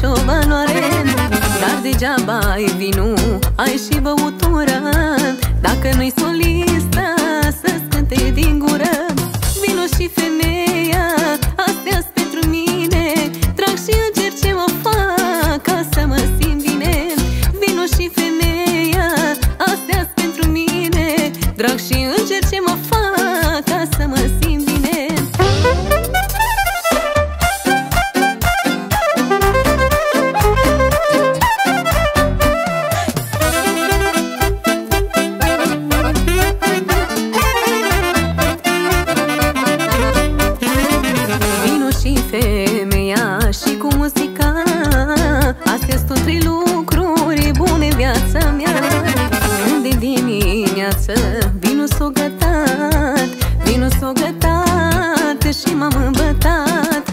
nicio valoare Dar degeaba ai vinut ai și băutură. Dacă nu-i solid s-o Vinul s-o Și m-am îmbătat.